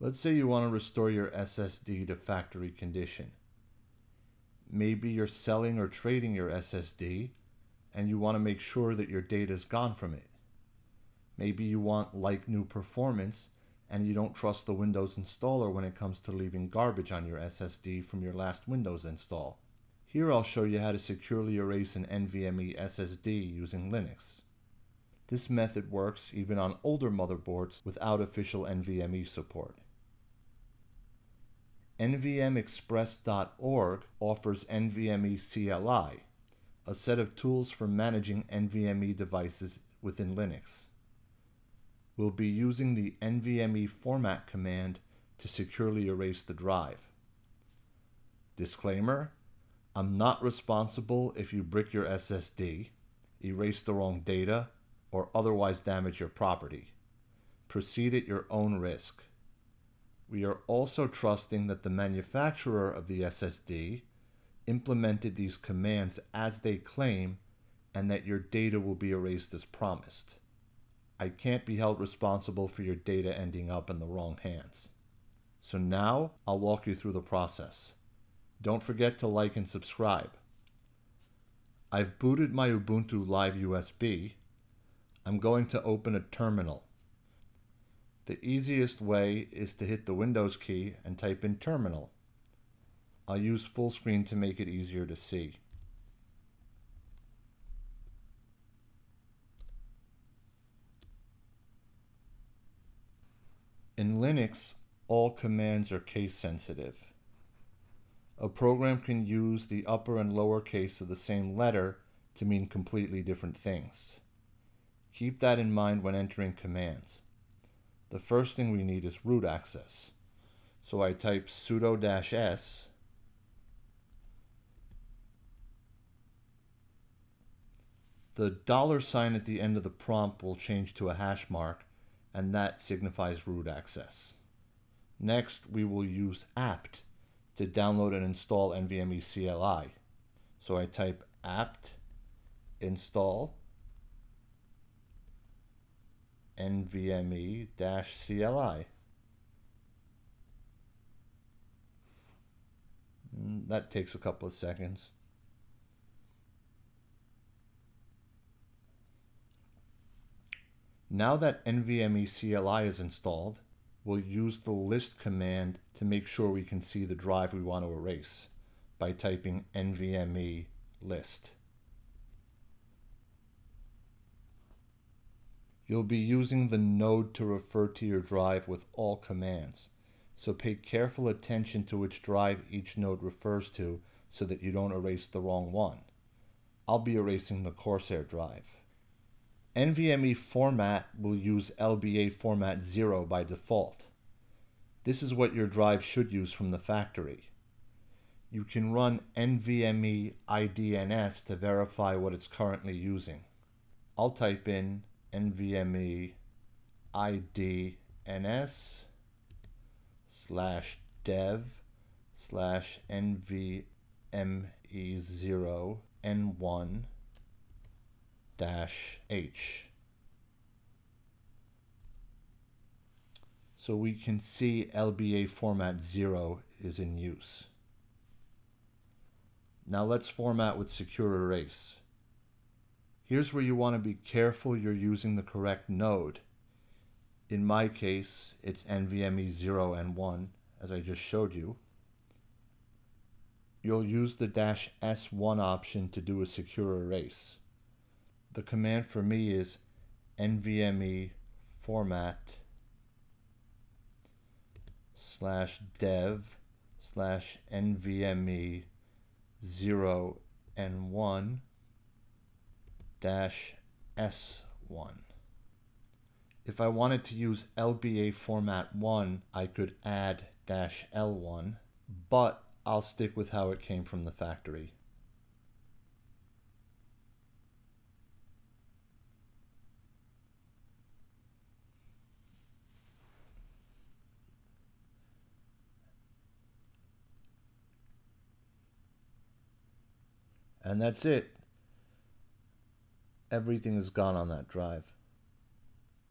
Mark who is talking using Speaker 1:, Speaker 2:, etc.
Speaker 1: Let's say you want to restore your SSD to factory condition. Maybe you're selling or trading your SSD and you want to make sure that your data is gone from it. Maybe you want like new performance and you don't trust the Windows installer when it comes to leaving garbage on your SSD from your last Windows install. Here I'll show you how to securely erase an NVMe SSD using Linux. This method works even on older motherboards without official NVMe support. NVMeexpress.org offers NVMe CLI, a set of tools for managing NVMe devices within Linux. We'll be using the NVMe format command to securely erase the drive. Disclaimer, I'm not responsible if you brick your SSD, erase the wrong data, or otherwise damage your property. Proceed at your own risk. We are also trusting that the manufacturer of the SSD implemented these commands as they claim and that your data will be erased as promised. I can't be held responsible for your data ending up in the wrong hands. So now I'll walk you through the process. Don't forget to like and subscribe. I've booted my Ubuntu Live USB. I'm going to open a terminal. The easiest way is to hit the Windows key and type in terminal. I'll use full screen to make it easier to see. In Linux, all commands are case sensitive. A program can use the upper and lower case of the same letter to mean completely different things. Keep that in mind when entering commands. The first thing we need is root access. So I type sudo-s The dollar sign at the end of the prompt will change to a hash mark and that signifies root access. Next, we will use apt to download and install NVMe CLI. So I type apt install NVMe-CLI. Mm, that takes a couple of seconds. Now that NVMe CLI is installed, we'll use the list command to make sure we can see the drive we want to erase by typing NVMe list. You'll be using the node to refer to your drive with all commands, so pay careful attention to which drive each node refers to so that you don't erase the wrong one. I'll be erasing the Corsair drive. NVMe format will use LBA format 0 by default. This is what your drive should use from the factory. You can run NVMe IDNS to verify what it's currently using. I'll type in NVMe IDNS slash dev slash NVMe0 N1 dash H. So we can see LBA format 0 is in use. Now let's format with secure erase. Here's where you want to be careful you're using the correct node. In my case, it's NVMe 0 and 1, as I just showed you. You'll use the dash S1 option to do a secure erase the command for me is nvme format slash dev slash nvme 0 and 1 dash s1 if I wanted to use LBA format 1 I could add dash L1 but I'll stick with how it came from the factory And that's it. Everything is gone on that drive.